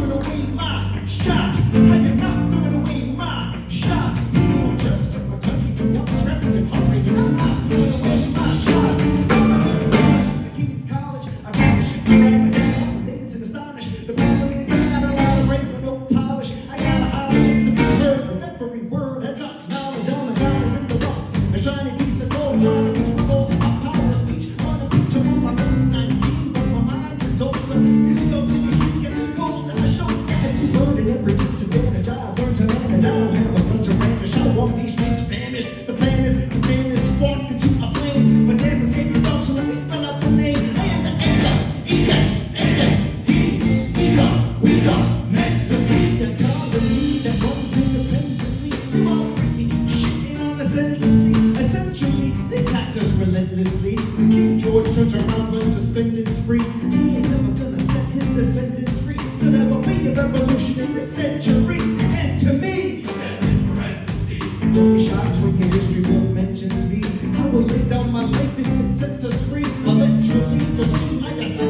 giving away my shot. I walk these streets famished. The plan is to bring this spark into a flame. My damn escape your thoughts, so let me spell out the name. I am the Ada, Egas, Ada, D, Ega, we got meant to be the colony that runs independently. We all breaking you shitting on us endlessly. Essentially, they tax us relentlessly. The King George turns around when suspended's free. He ain't never gonna set his descendants free. So there will be a revolution in this century. down my leg, they can set to spree. Eventually, you'll seem like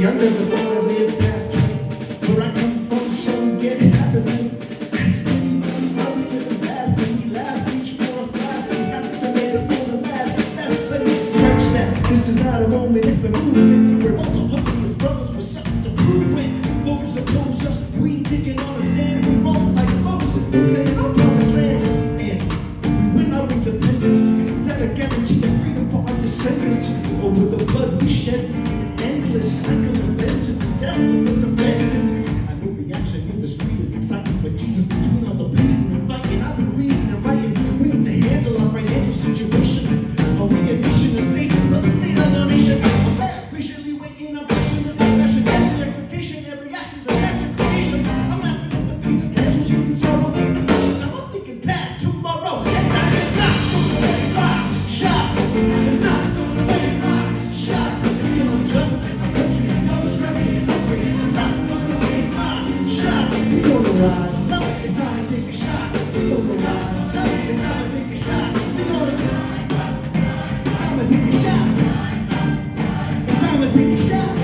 younger the more I live past 20. Where I come from, some get half as many. I spend money with the past, and we laugh each more fast. And happy to make this moment last. best plenty to stretch that. This is not a moment, it's the movement. We're all the hopeless brothers with something to prove it. Those oppose us, we taking on a stand. We roll like Moses, living our promised land. And we win our independence. Is that a guarantee of freedom for our descendants? Or with the blood we shed, and this cycle of vengeance and death. gonna take a shot.